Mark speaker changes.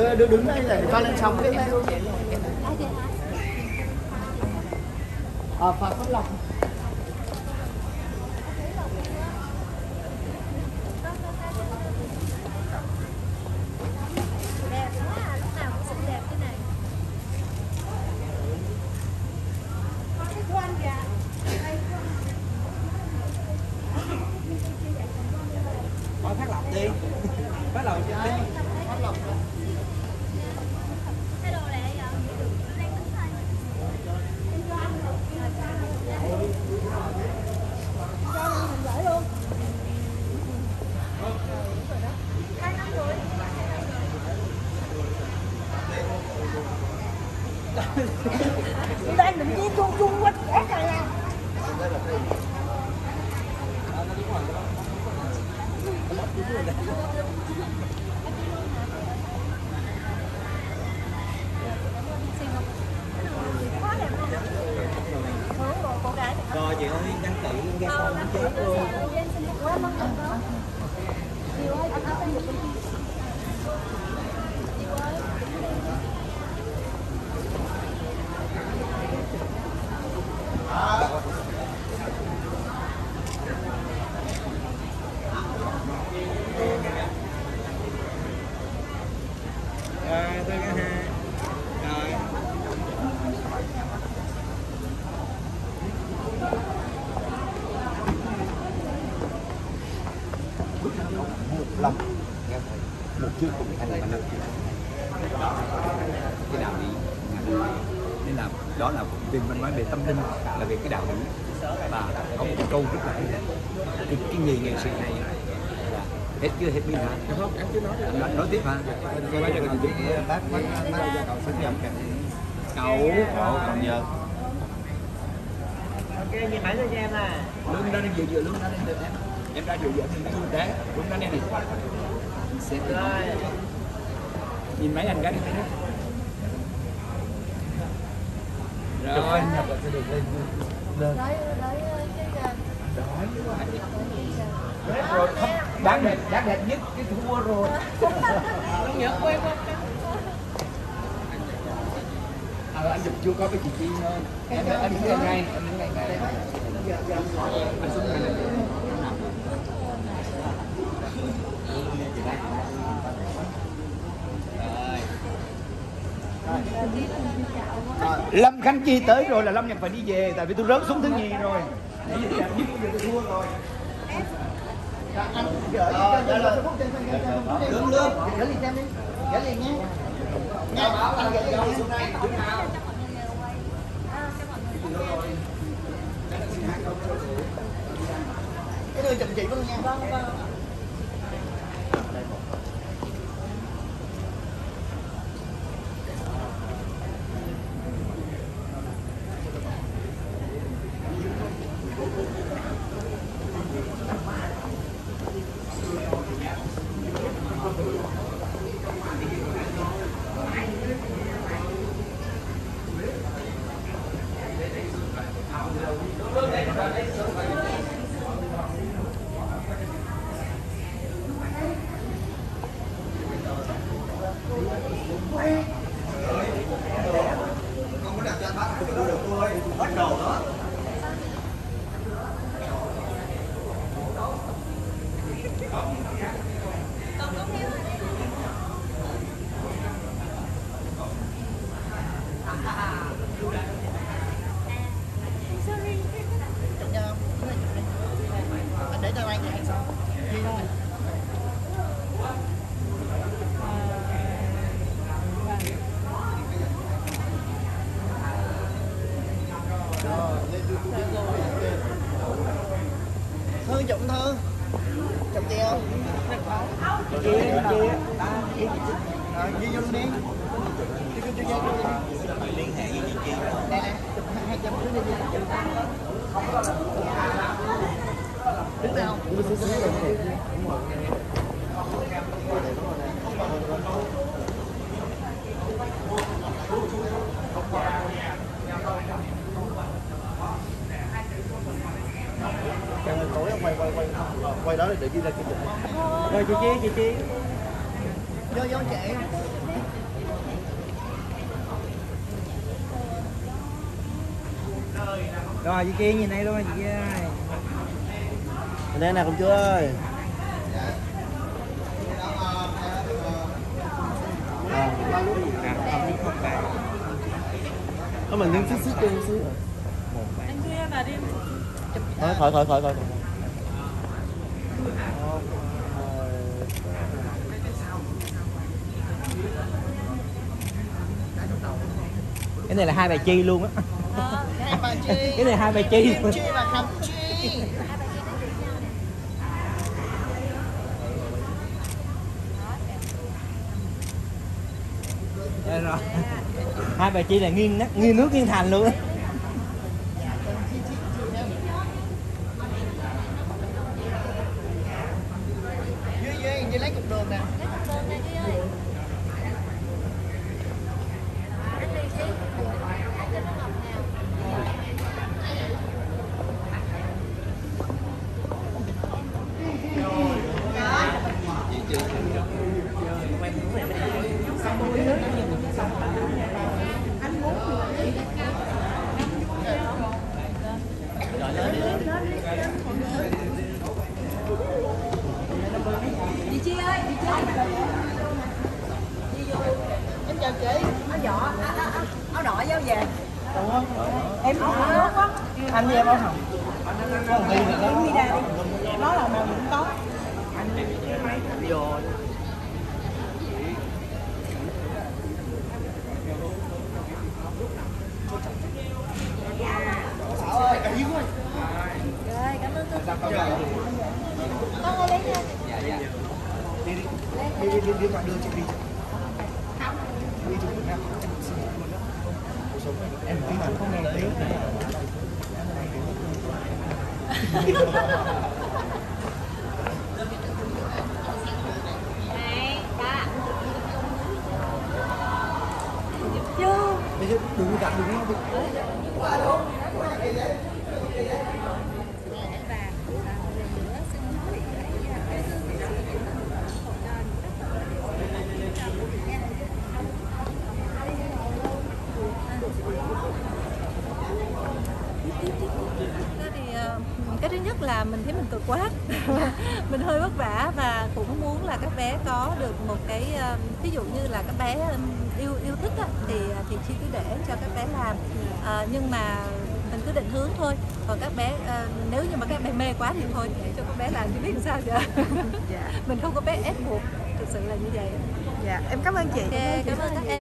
Speaker 1: đưa, đưa đứng đây là cho lên sóng cái này. Luôn à, pha phát lọc
Speaker 2: đẹp quá lúc nào cũng xinh đẹp thế này
Speaker 1: Thôi phát lộc đi. Phát lộc đi Phát
Speaker 2: cái đồ này vậy đang tính thôi hai năm rồi
Speaker 3: đang định đi chung chung quách quét này à
Speaker 2: quá đẹp luôn hướng bộ cô gái
Speaker 1: rồi chị ơi đăng ký luôn ra con chết luôn
Speaker 2: ơi, anh áo được bên kia. Diệu ơi,
Speaker 1: Rồi tôi cái hai Rồi
Speaker 4: một lòng nghe thầy một chữ cũng thành mà năm cái đạo lý nên là đó là về mình nói về tâm linh là về cái đạo lý và có một câu rất là hay cái, cái nghề nghệ sĩ này là hết chưa hết mình hả không em chưa nói nói, nói tiếp hả bây giờ bác bác bác cậu xin nhầm cậu cậu còn nhờ
Speaker 1: Ok nhìn máy cho em nè
Speaker 4: lưng ra đi dựa vừa lưng ra đi được em em ra dựa dựa mình cái đấy đúng ra đây này xếp
Speaker 1: Rồi
Speaker 4: nhìn mấy anh gái đi thấy rồi
Speaker 2: lấy lấy cái
Speaker 4: rồi đáng đẹp đáng đẹp nhất cái thua rồi
Speaker 2: không nhớ quay qua
Speaker 4: à, anh chụp chưa có cái chị chi hơn em anh đứng ngay em đứng ngay ngay anh xuống ngay Lâm Khánh Chi tới rồi là Lâm nhận phải đi về, tại vì tôi rớt xuống thứ nhì rồi.
Speaker 1: Lương lương
Speaker 3: gửi liền đi gửi liền nhé
Speaker 1: Nghe bảo anh xuống đây nào
Speaker 3: cái người chụp chị luôn nha vâng vâng chụp nhau không cái này chụp đi anh để cho anh vậy hay sao Ghi thôi. Thư chụp Thư Chụp chị không? Chị, chị Rồi, ghi vô luôn đi Ghi vô cho phải
Speaker 1: Liên hệ với chị Chi
Speaker 3: Nè nè, chụp hai trăm đứa đi Đứng nào?
Speaker 1: Càng ơi tối quay quay quay quay đó để ghi ra cái chụp Rồi chị Chi chị Chi
Speaker 3: đưa vô chị.
Speaker 1: Rồi chị kia nhìn đây luôn chị kia
Speaker 3: đây nè công chúa ơi? Ờ, mình đứng xích xích cho xíu.
Speaker 2: Rồi Anh kia là đi.
Speaker 3: Thôi, thôi, thôi, thôi, thôi. thôi.
Speaker 1: Cái này là hai bài chi luôn á.
Speaker 3: Chi?
Speaker 1: Cái này hai bài chi.
Speaker 3: Chi và cầm chi?
Speaker 1: Đây rồi. Hai bài chi là nghiêng nước nghiêng nước nghiêng thành luôn á
Speaker 3: Dưới dưới, dưới lấy cục đường nè
Speaker 2: đơn này chứ ơi anh đi xí anh cho nó ngọt nào chị chi ơi chị chi
Speaker 3: Em chào chị
Speaker 2: áo vỏ áo đỏ giao về
Speaker 1: em áo hồng quá anh với em áo hồng nữa
Speaker 2: đi ra đi nó là màu cũng có rồi cảm ơn cô con ơi lấy nha
Speaker 3: Đi đi Đi đi đi đi qua đưa chị đi Đi em Em tí không nghe tiếng Bây giờ đừng đặt đừng nghe
Speaker 2: Thế thì ờ, cái thứ nhất là mình thấy mình cực quá. Mình hơi vất vả và cũng muốn là các bé có được một cái ví dụ như là các bé yêu yêu thích á, thì thì chi cứ để cho các bé làm. Ờ, nhưng mà mình cứ định hướng thôi. Còn các bé ờ, nếu như mà các bé mê quá thì thôi để cho các bé làm chứ biết làm sao giờ. Mình không có bé ép buộc thực sự là như vậy.
Speaker 5: Dạ, em cảm ơn chị.
Speaker 2: ok cảm ơn các em